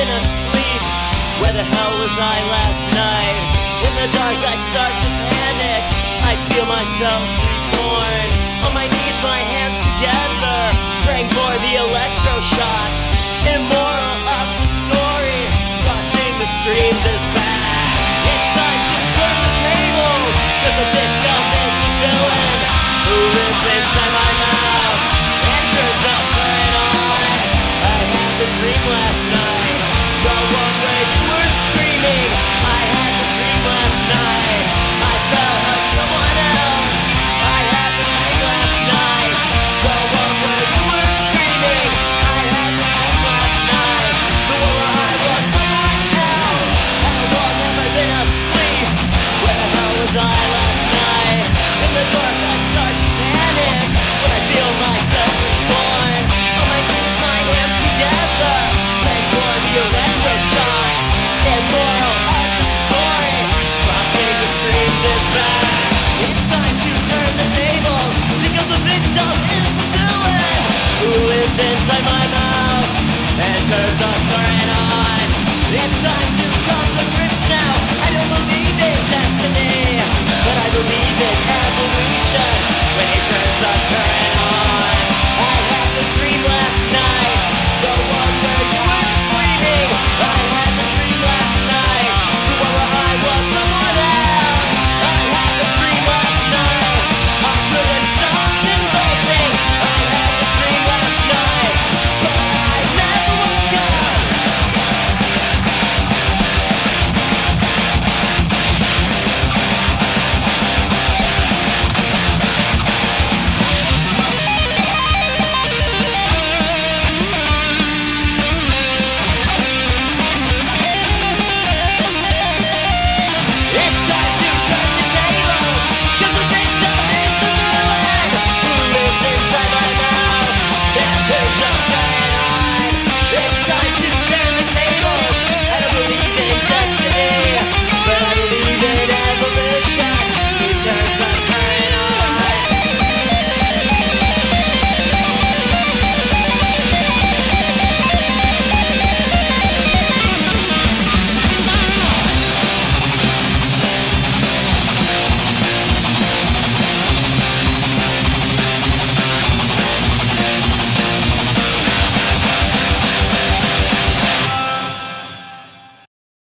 been asleep. Where the hell was I last night? In the dark, I start to panic. I feel myself reborn. On my knees, my hands together, praying for the electroshock. Immoral of the story, crossing the streams is back. It's time to turn the tables, 'cause the victim is the villain who lives inside my mouth up and on. I had the dream last night. On. It's time to conquer.